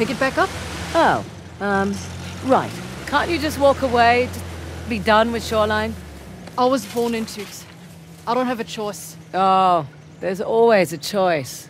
Pick it back up? Oh, um, right. Can't you just walk away? Just be done with Shoreline? I was born into it. I don't have a choice. Oh, there's always a choice.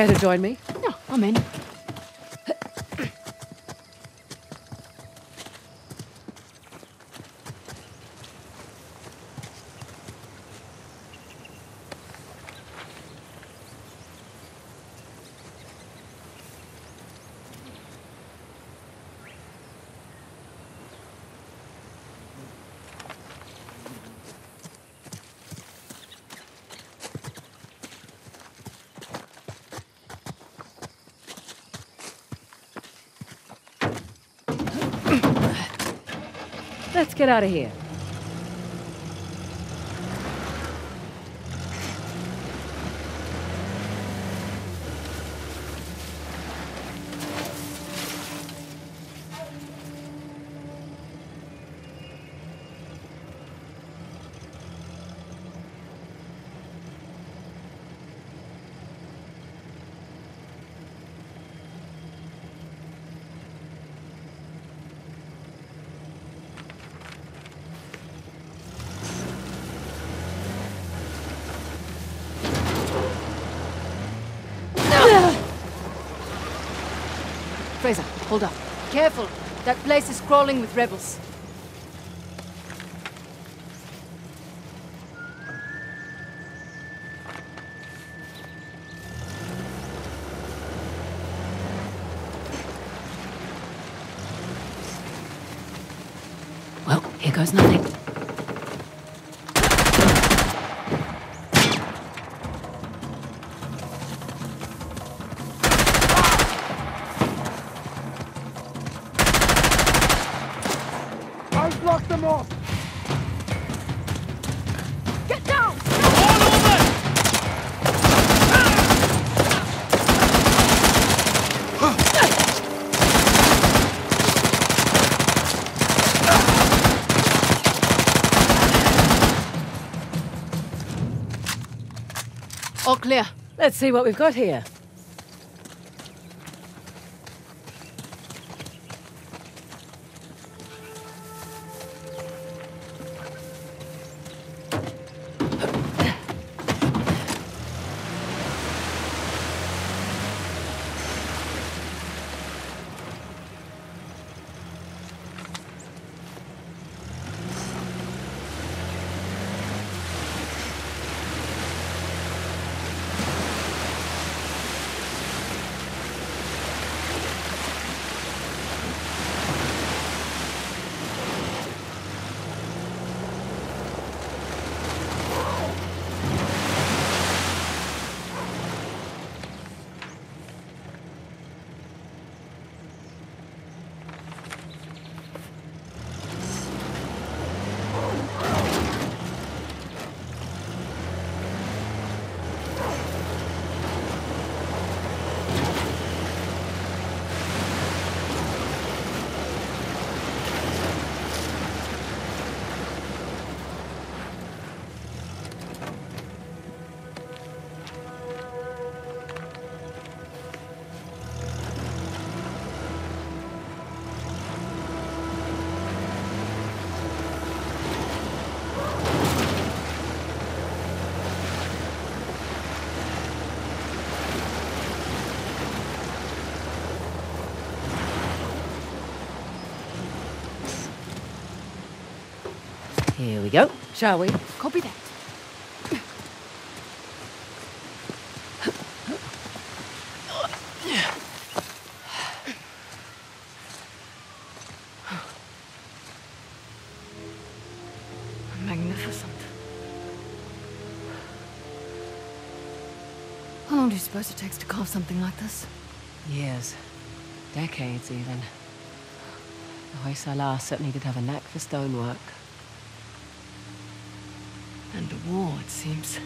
Care to join me? No, I'm in. Get out of here. Frazer, hold up. Careful. That place is crawling with rebels. Well, here goes nothing. Them off! Get down! All clear. Let's see what we've got here. Here we go. Shall we? Copy that. Magnificent. How long do you suppose it takes to carve something like this? Years. Decades, even. Hoysala certainly did have a knack for stonework. And the war, it seems.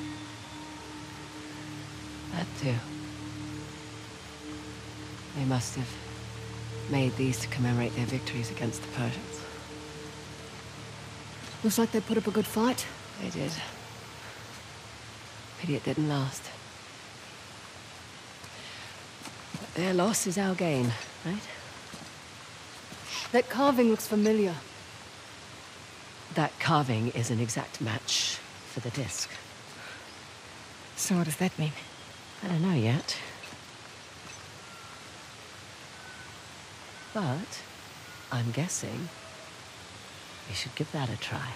That too. They must have made these to commemorate their victories against the Persians. Looks like they put up a good fight. They did. Pity it didn't last. But their loss is our gain, right? That carving looks familiar. That carving is an exact match for the disc. So what does that mean? I don't know yet. But I'm guessing we should give that a try.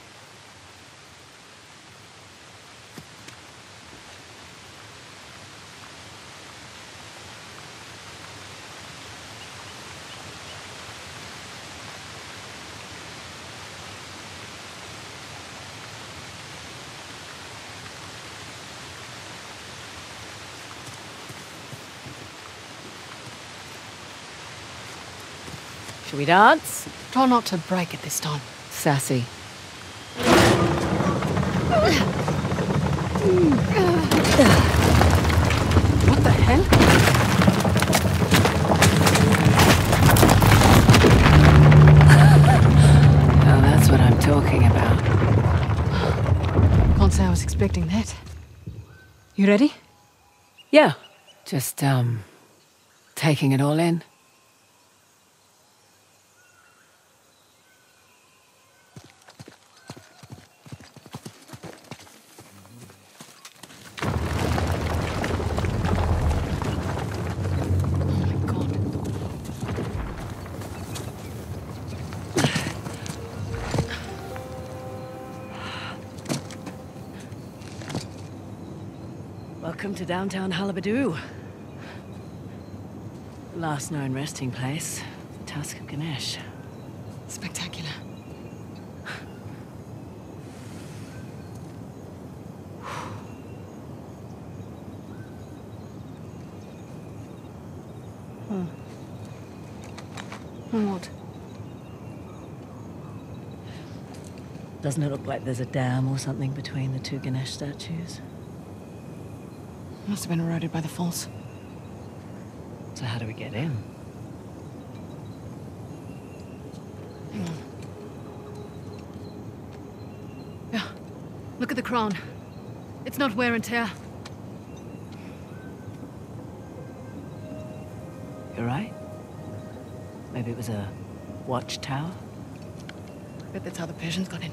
We dance? Try not to break it this time. Sassy. What the hell? Oh, that's what I'm talking about. Can't say I was expecting that. You ready? Yeah. Just, um, taking it all in. Welcome to downtown Halebidu. Last known resting place, the Tusk of Ganesh. Spectacular. Hmm. What? Doesn't it look like there's a dam or something between the two Ganesh statues? Must have been eroded by the falls. So how do we get in? Hang on. Yeah. Look at the crown. It's not wear and tear. You're right. Maybe it was a watchtower? Bet that's how the Persians got in.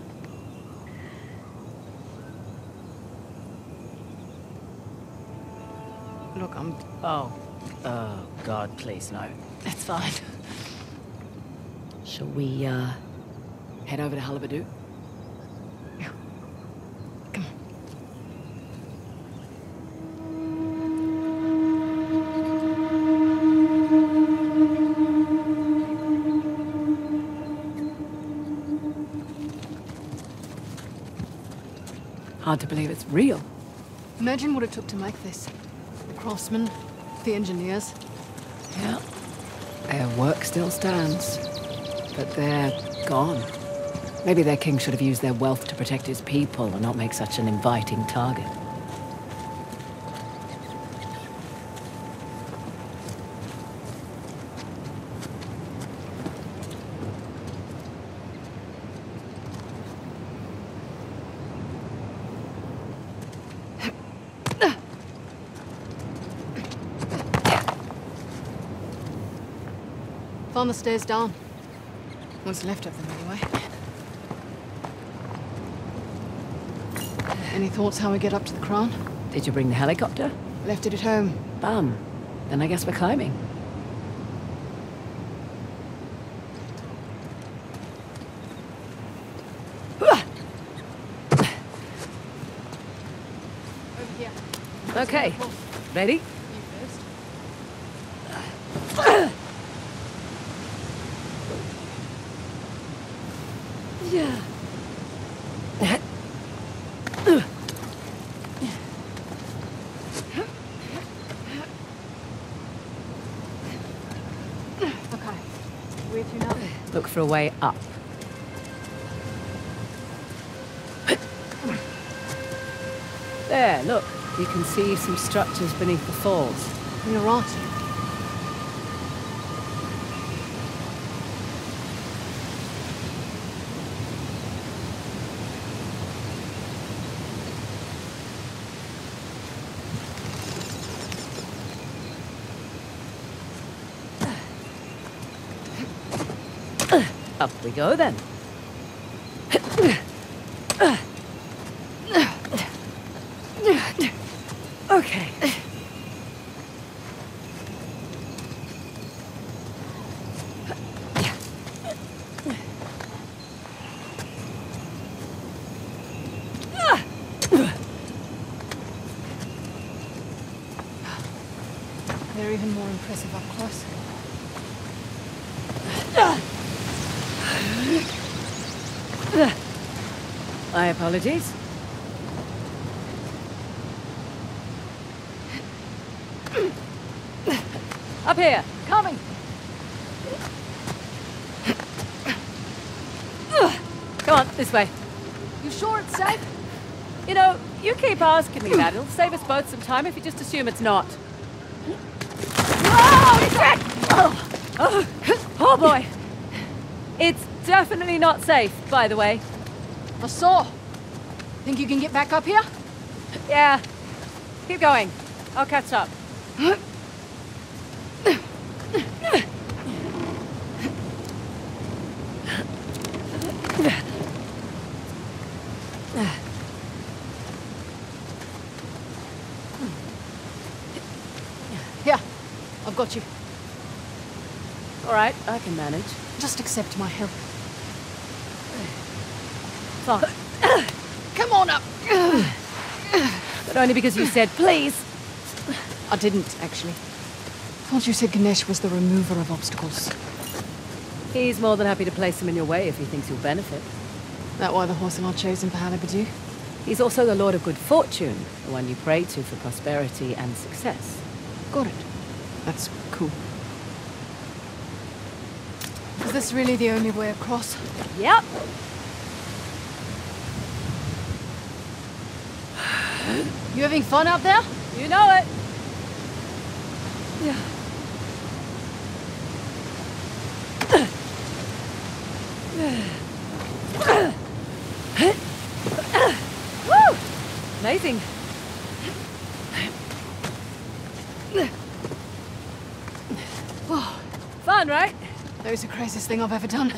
Look, I'm... Oh. Oh, God, please, no. That's fine. Shall we, uh, head over to on. Hard to believe it's real. Imagine what it took to make this. Craftsmen, the engineers. Yeah. Their work still stands. But they're gone. Maybe their king should have used their wealth to protect his people and not make such an inviting target. Stairs down. What's left of them, anyway. Any thoughts how we get up to the crown? Did you bring the helicopter? Left it at home. Bum. Then I guess we're climbing. Over here. Okay. Ready? You first. Yeah. Okay. Where to now? Look for a way up. There, look. You can see some structures beneath the falls. You're right. Up we go then. Okay. They're even more impressive up close. My apologies. Up here, coming. Come on, this way. You sure it's safe? You know, you keep asking me that. It'll save us both some time if you just assume it's not. Oh, shit! Oh, oh, oh boy. It's definitely not safe, by the way. I saw. Think you can get back up here? Yeah. Keep going. I'll catch up. Here. I've got you. All right, I can manage. Just accept my help. Fine. Come on up. But only because you said please. I didn't, actually. Thought you said Ganesh was the remover of obstacles. He's more than happy to place them in your way if he thinks you'll benefit. That why the horse are not chosen for Halebidu? He's also the Lord of Good Fortune, the one you pray to for prosperity and success. Got it. That's cool. Is this really the only way across? Yep. You having fun out there? You know it. Yeah. Woo! Amazing. Whoa, Fun, right? that was the craziest thing I've ever done.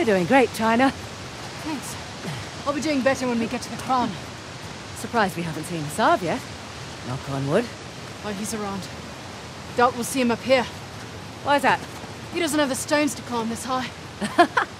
You're doing great, China. Thanks. I'll be doing better when we get to the crown. Surprised we haven't seen Sav yet. Knock on wood. While he's around. Doubt we'll see him up here. Why's that? He doesn't have the stones to climb this high.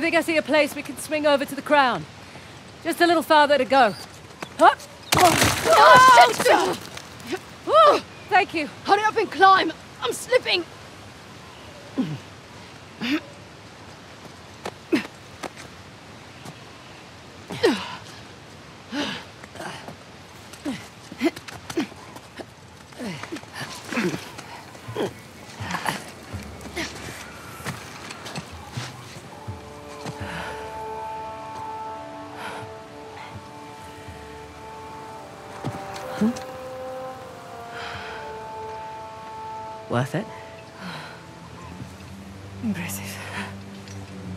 I think I see a place we can swing over to the crown. Just a little farther to go. Hup. Oh, shit! Oh, thank you. Hurry up and climb! I'm slipping! Worth it? Impressive.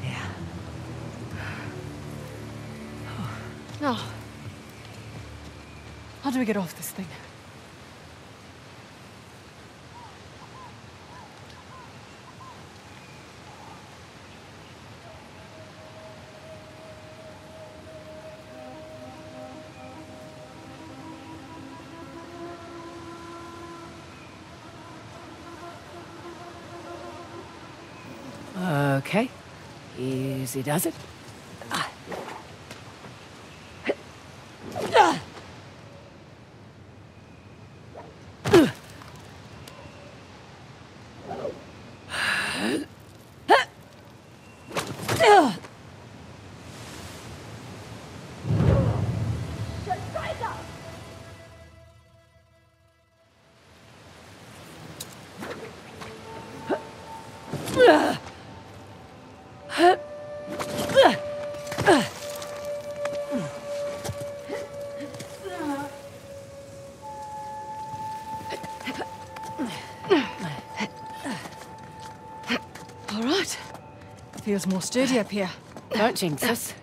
Yeah. Oh. Now, how do we get off this thing? Does it. Feels more sturdy up here. Don't jinx us.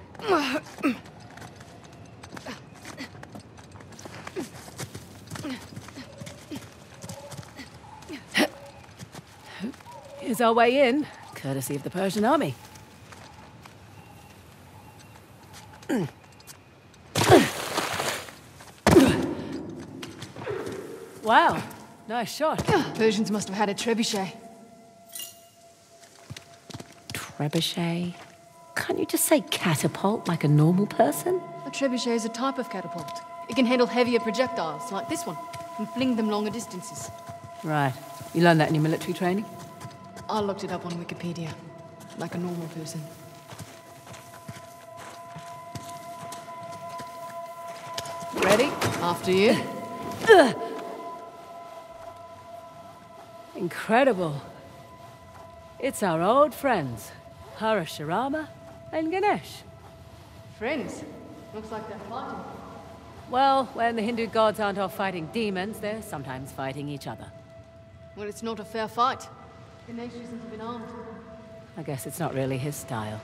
Here's our way in, courtesy of the Persian army. wow, nice shot. Persians must have had a trebuchet. Trebuchet? Can't you just say catapult like a normal person? A trebuchet is a type of catapult. It can handle heavier projectiles, like this one, and fling them longer distances. Right. You learned that in your military training? I looked it up on Wikipedia, like a normal person. Ready? After you. Incredible. It's our old friends, Parashurama and Ganesh. Friends. Looks like they're fighting. Well, when the Hindu gods aren't off fighting demons, they're sometimes fighting each other. Well, it's not a fair fight. Ganesh hasn't been armed. I guess it's not really his style.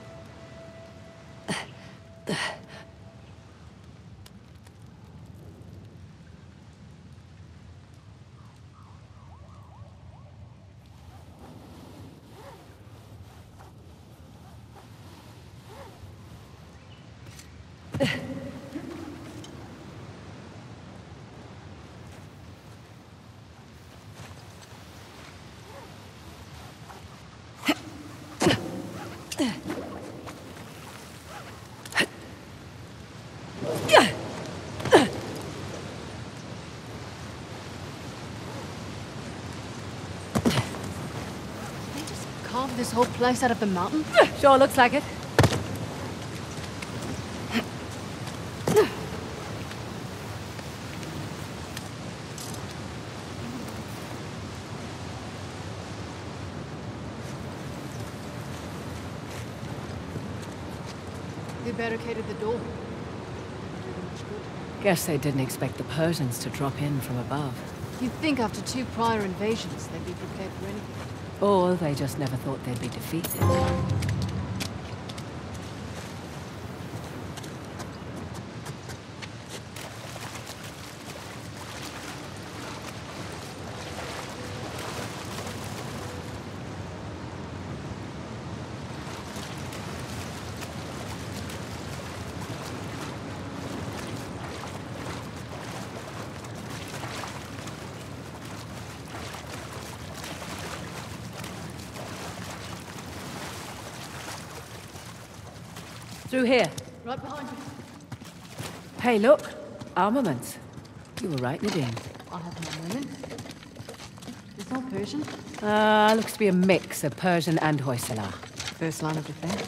This whole place out of the mountain? Sure looks like it. They barricaded the door. Guess they didn't expect the Persians to drop in from above. You'd think after two prior invasions, they'd be prepared for anything. Or they just never thought they'd be defeated. Here. Right behind you. Hey, look. Armaments. You were right, Nadine. I'll have my moment. It's all Persian. Uh, looks to be a mix of Persian and Hoysala. First line of defense.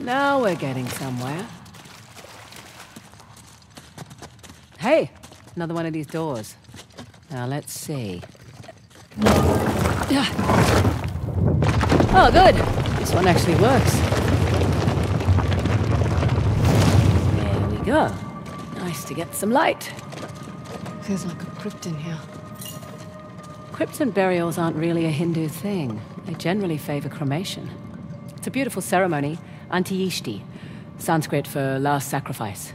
Now we're getting somewhere. Hey, another one of these doors. Now let's see. Oh, good. This one actually works. Nice to get some light. Feels like a crypt in here. Crypts and burials aren't really a Hindu thing. They generally favor cremation. It's a beautiful ceremony, Antyeshti, Sanskrit for last sacrifice.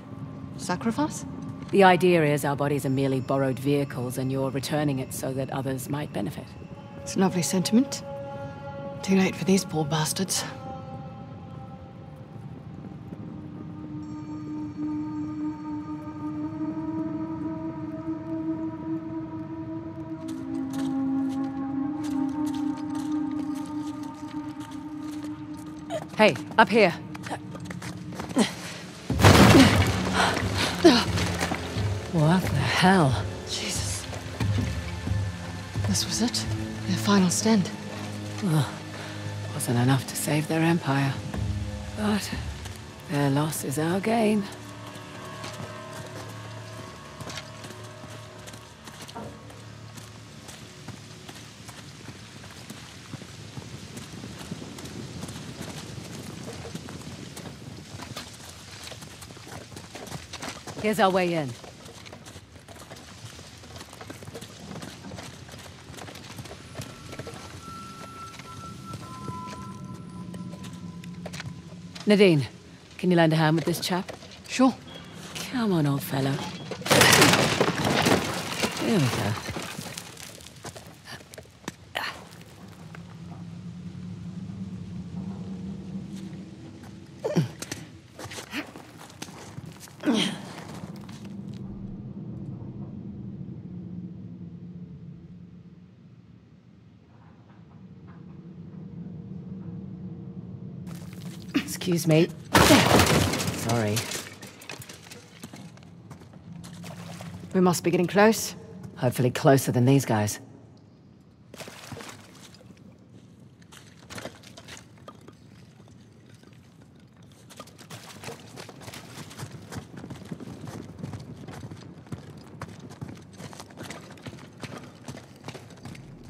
Sacrifice? The idea is our bodies are merely borrowed vehicles and you're returning it so that others might benefit. It's a lovely sentiment. Too late for these poor bastards. Hey, up here. What the hell? Jesus. This was it? Their final stand. Wasn't enough to save their empire. But their loss is our gain. Here's our way in. Nadine, can you lend a hand with this chap? Sure. Come on, old fellow. There we go. Excuse me. Sorry. We must be getting close. Hopefully closer than these guys.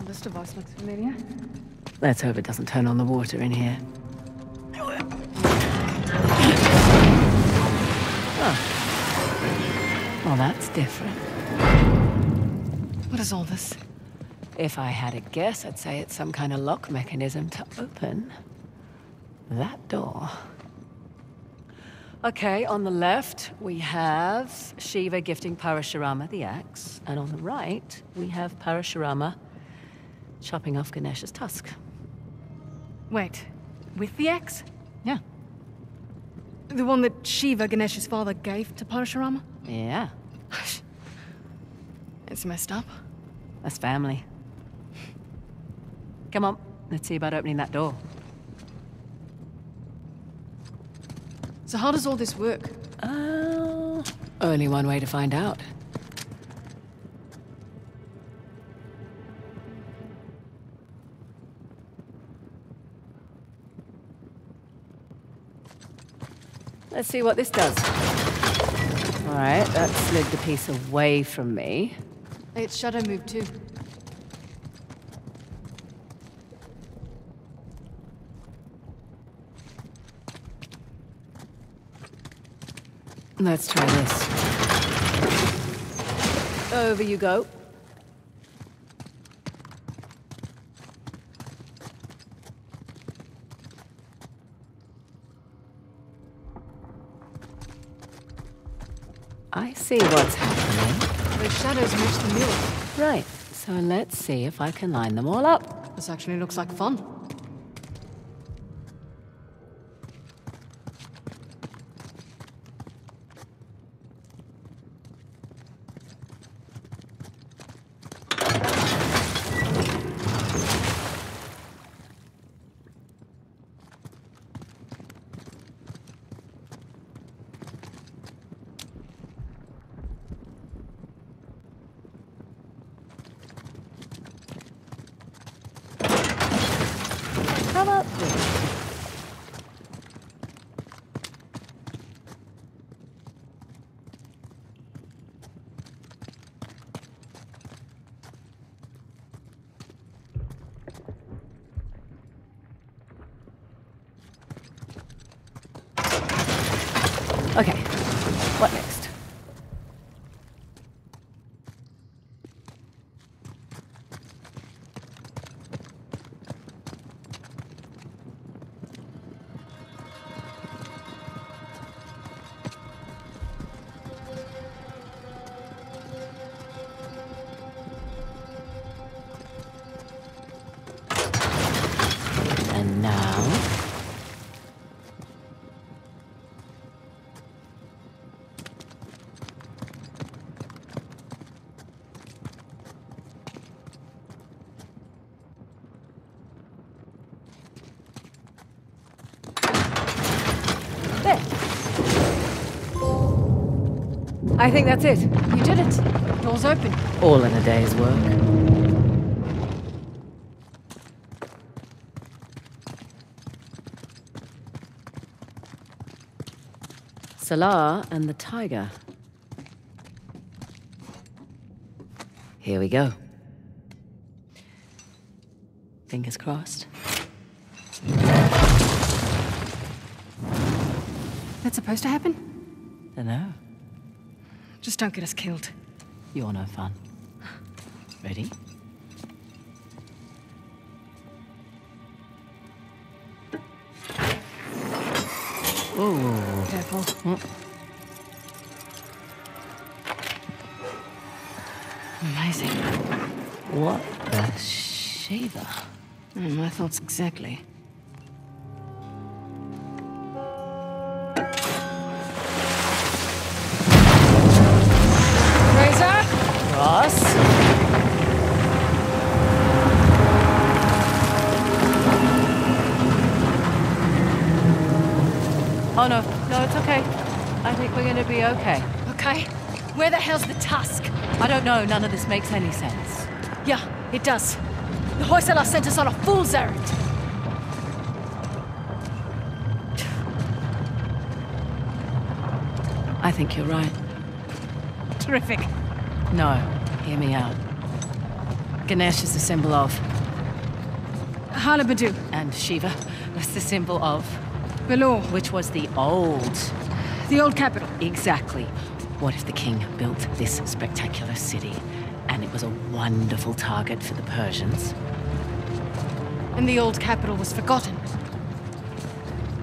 This device looks familiar. Let's hope it doesn't turn on the water in here. Well, that's different. What is all this? If I had a guess, I'd say it's some kind of lock mechanism to open that door. Okay, on the left, we have Shiva gifting Parashurama the axe, and on the right, we have Parashurama chopping off Ganesh's tusk. Wait, with the axe? Yeah. The one that Shiva, Ganesh's father, gave to Parashurama? Yeah, It's messed up. that's family. Come on, let's see about opening that door. So how does all this work? Uh, only one way to find out. Let's see what this does. All right, that slid the piece away from me. It's shadow move too. Let's try this. Over you go. I see what's happening. Those shadows match the mirror. Right, so let's see if I can line them all up. This actually looks like fun. I think that's it. You did it. Door's open. All in a day's work. Sala and the tiger. Here we go. Fingers crossed. That's supposed to happen? I Dunno. Just don't get us killed. You're no fun. Ready? Ooh. Careful. Amazing. What the Shiva? Mm, my thoughts exactly. Oh no, no, it's okay. I think we're gonna be okay. Okay. Where the hell's the tusk? I don't know, none of this makes any sense. Yeah, it does. The Hoysala sent us on a fool's errand. I think you're right. Terrific. No, hear me out. Ganesh is the symbol of, Halebidu. and Shiva was the symbol of, Belur. which was the old. The old capital. Exactly. What if the king built this spectacular city and it was a wonderful target for the Persians? And the old capital was forgotten.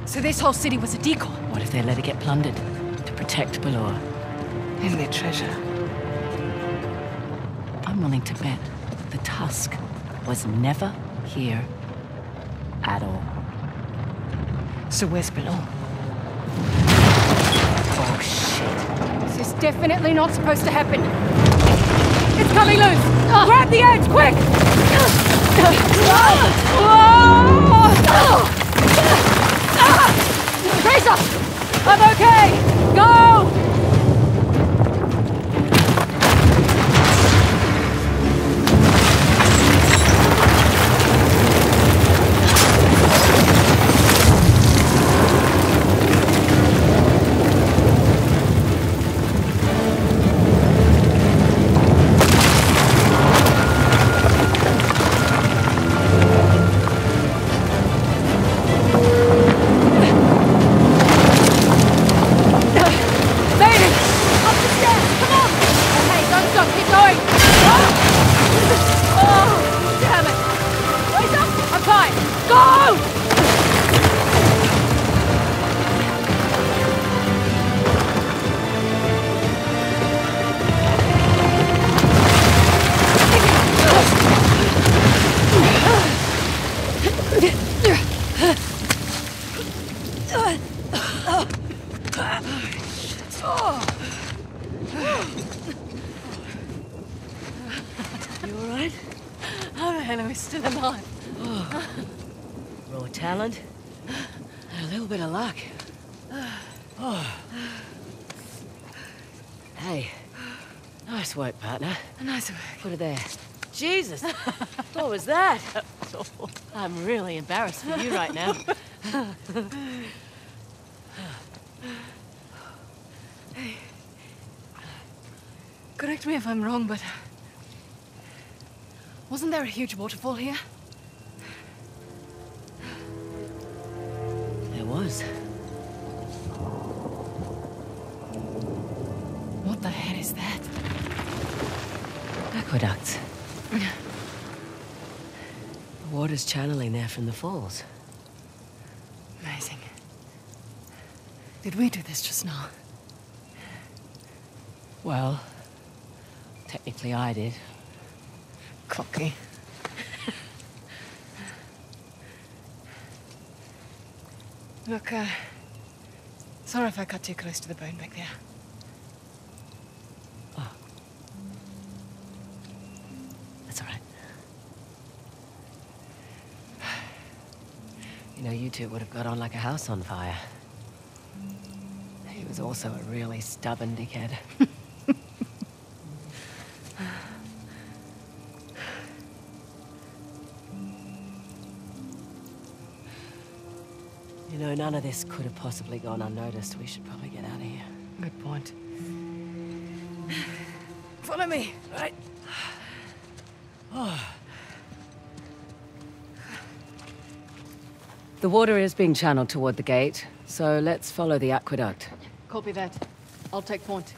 So this whole city was a decoy. What if they let it get plundered to protect Belur? And their treasure. I'm willing to bet the Tusk was never here at all. So where's Belur? Oh shit. This is definitely not supposed to happen. It's coming loose! Grab the edge, quick! Razor! I'm okay! Go! Put it there. Jesus, what was that? I'm really embarrassed for you right now. Correct me if I'm wrong, but... Wasn't there a huge waterfall here? There was. Water's channeling there from the falls. Amazing. Did we do this just now? Well, technically I did. Cocky. Look, uh... Sorry if I cut too close to the bone back there. You two would have got on like a house on fire. He was also a really stubborn dickhead. you know, none of this could have possibly gone unnoticed. We should probably get out of here. Good point. Follow me. Right. Oh. The water is being channeled toward the gate, so let's follow the aqueduct. Copy that. I'll take point.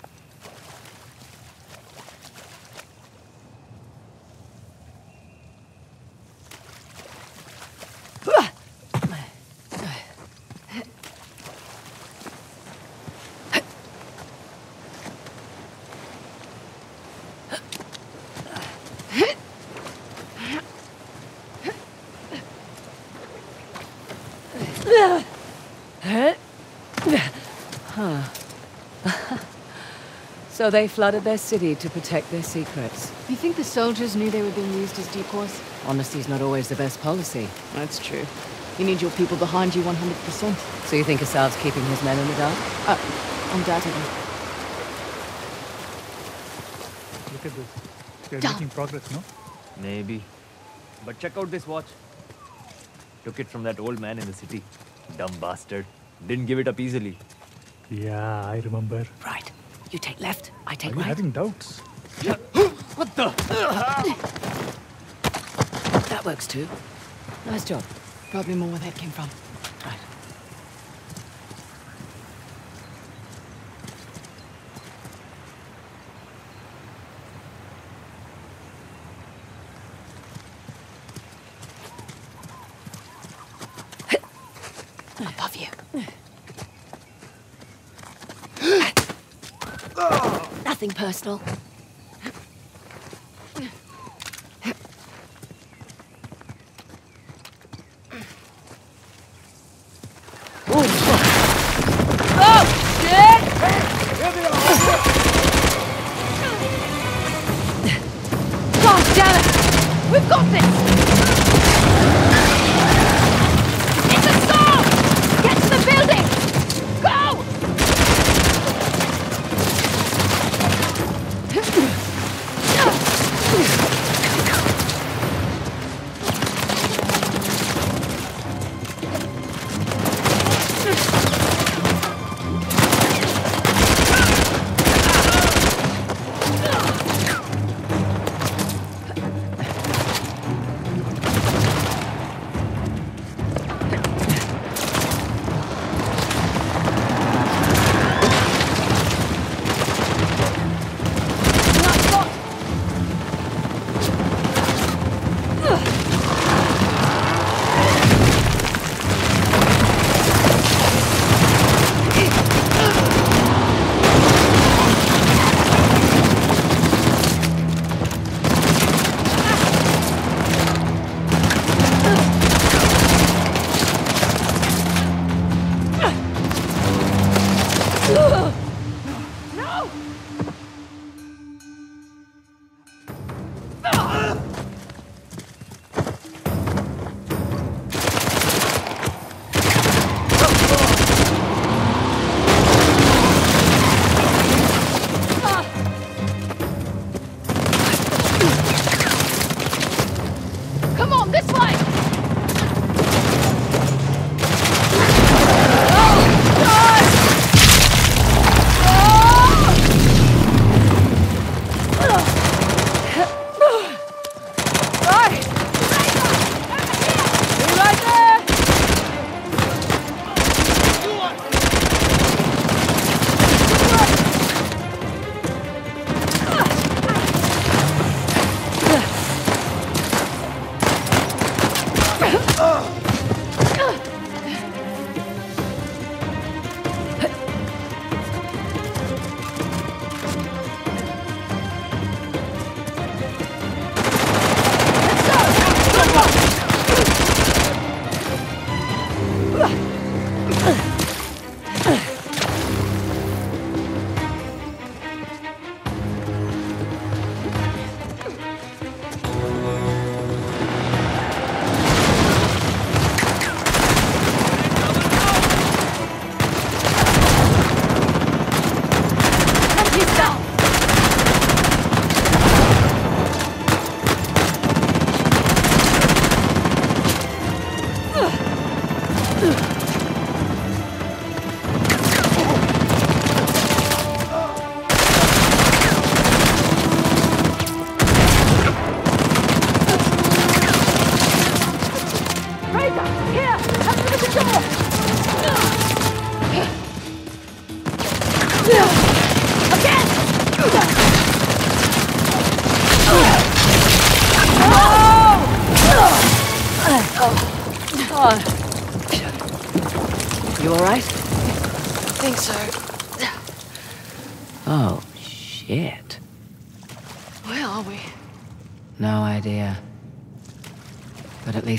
So they flooded their city to protect their secrets. You think the soldiers knew they were being used as decoys? Honesty's not always the best policy. That's true. You need your people behind you 100%. So you think Asav's keeping his men in the dark? Uh, undoubtedly. Look at this. They're Down. making progress, no? Maybe. But check out this watch. Took it from that old man in the city. Dumb bastard. Didn't give it up easily. Yeah, I remember. Right. You take left, I Are take you right. having doubts? What the? That works too. Nice job. Probably more where that came from. Right. Above you. Nothing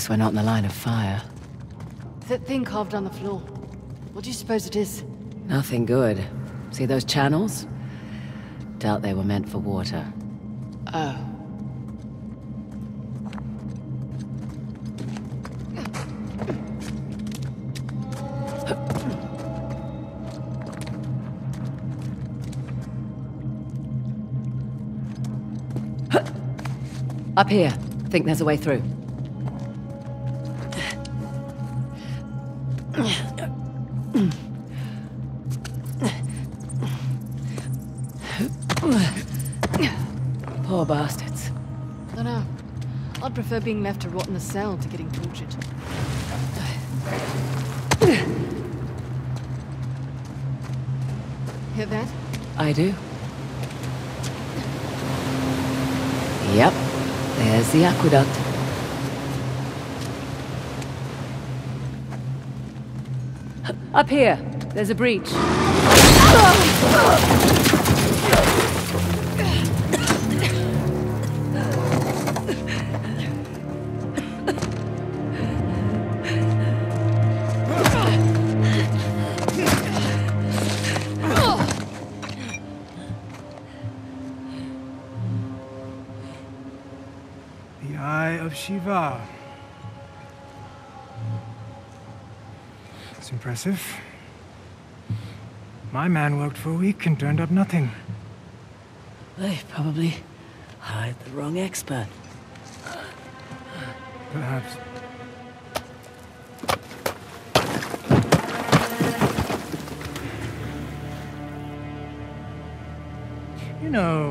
least we're not in the line of fire. That thing carved on the floor. What do you suppose it is? Nothing good. See those channels? Doubt they were meant for water. Oh. Up here. Think there's a way through. Poor bastards. Dunno. I'd prefer being left to rot in a cell to getting tortured. Hear that? I do. Yep. There's the aqueduct. Up here. There's a breach. Shiva. It's impressive. My man worked for a week and turned up nothing. They probably hired the wrong expert. Perhaps. You know,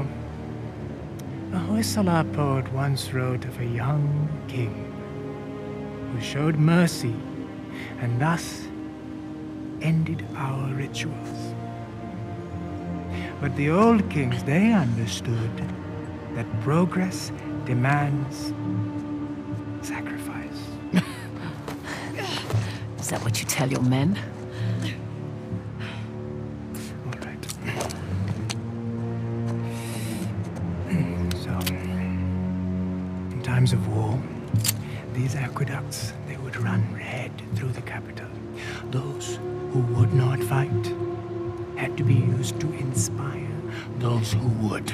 Hoysala poet once wrote of a young king who showed mercy and thus ended our rituals. But the old kings, they understood that progress demands sacrifice. Is that what you tell your men? Aqueducts, they would run red through the capital. Those who would not fight had to be used to inspire those who would.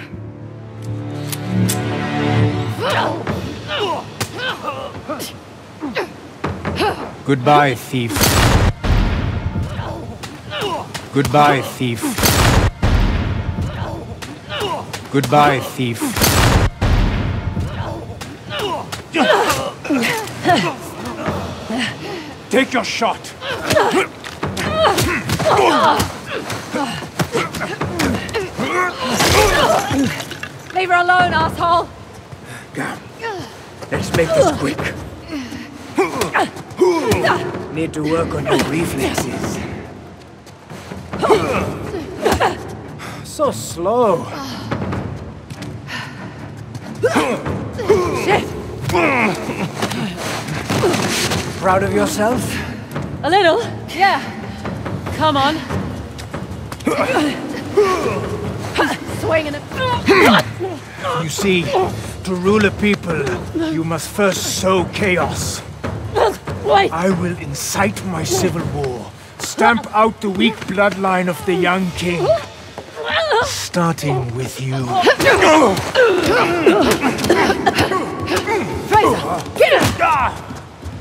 Goodbye, thief. Goodbye, thief. Goodbye, thief. Take your shot. Leave her alone, asshole! Come. Let's make this quick. Need to work on your reflexes. So slow. Proud of yourself? A little, yeah. Come on. Swinging it. You see, to rule a people, you must first sow chaos. Wait! I will incite my civil war, stamp out the weak bloodline of the young king, starting with you. Frazer! Get him!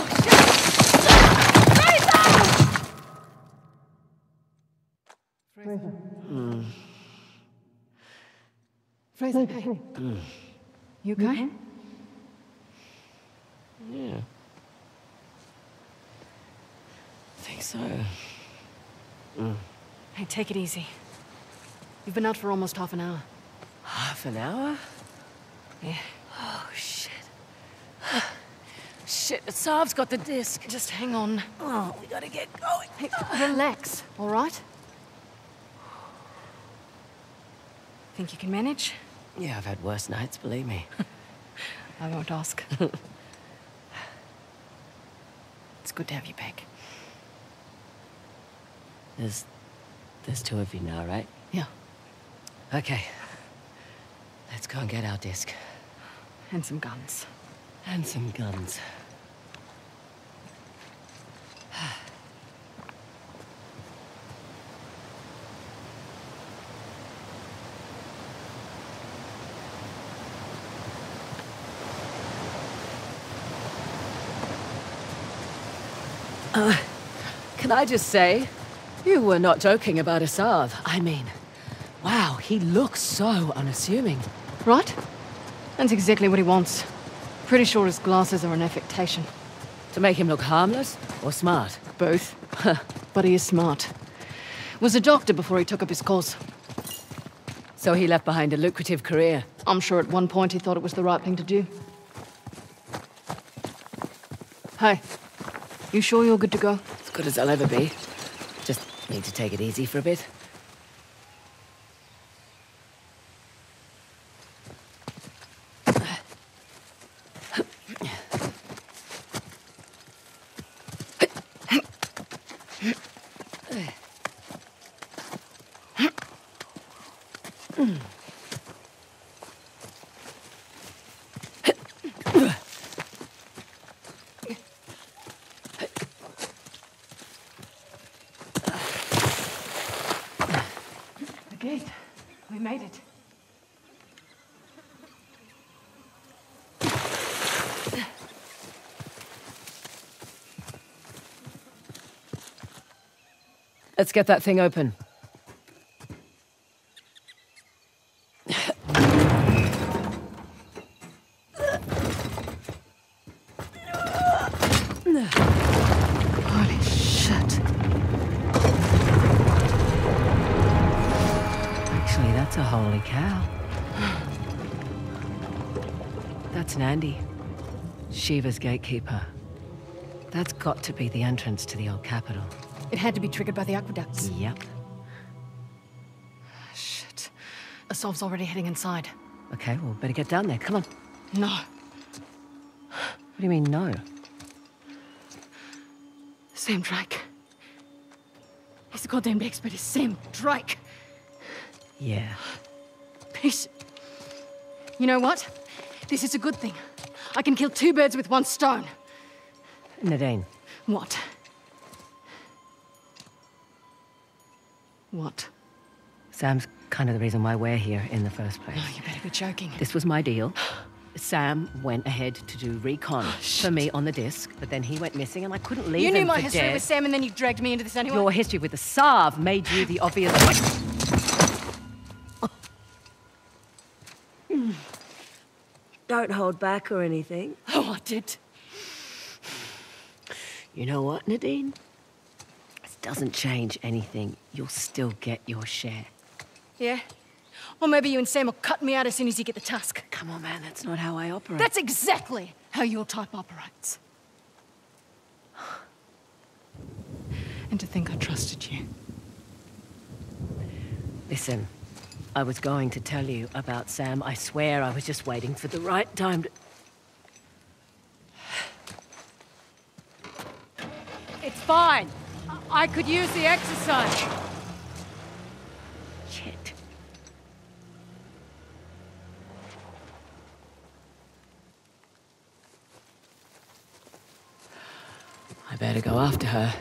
Oh, shit! Frazer, hey. You okay? Mm-hmm. Yeah. think so. Mm. Hey, take it easy. You've been out for almost half an hour. Half an hour? Yeah. Oh, shit. Shit, Sav's got the disc. Just hang on. Oh, we gotta get going. Hey, relax, all right? Think you can manage? Yeah, I've had worse nights, believe me. I won't ask. it's good to have you back. There's... There's two of you now, right? Yeah, Okay. Let's go and get our disc. and some guns. And some guns. Uh, can I just say, you were not joking about Asav. I mean, wow, he looks so unassuming. Right? That's exactly what he wants. Pretty sure his glasses are an affectation. To make him look harmless or smart? Both. but he is smart. Was a doctor before he took up his cause. So he left behind a lucrative career. I'm sure at one point he thought it was the right thing to do. Hey, you sure you're good to go? As good as I'll ever be. Just need to take it easy for a bit. Let's get that thing open. Holy shit. Actually, that's a holy cow. That's Nandi, Shiva's gatekeeper. That's got to be the entrance to the old capital. It had to be triggered by the aqueducts. Yep. Ah, shit. Asav's already heading inside. Okay, well, better get down there. Come on. No. What do you mean, no? Sam Drake. He's a goddamn expert. It's Sam Drake. Yeah. Peace. You know what? This is a good thing. I can kill two birds with one stone. Nadine, What? What? Sam's kind of the reason why we're here in the first place. Oh, you better be joking. This was my deal. Sam went ahead to do recon for me on the disc, but then he went missing and I couldn't leave You him knew my for history dead. with Sam and then you dragged me into this anyway? Your history with the Sav made you the obvious. Don't hold back or anything. Oh, I did. You know what, Nadine? Doesn't change anything. You'll still get your share. Yeah? Or maybe you and Sam will cut me out as soon as you get the tusk. Come on, man, that's not how I operate. That's exactly how your type operates. And to think I trusted you. Listen, I was going to tell you about Sam. I swear I was just waiting for the right time to. It's fine. I, could use the exercise. Shit. I better go after her.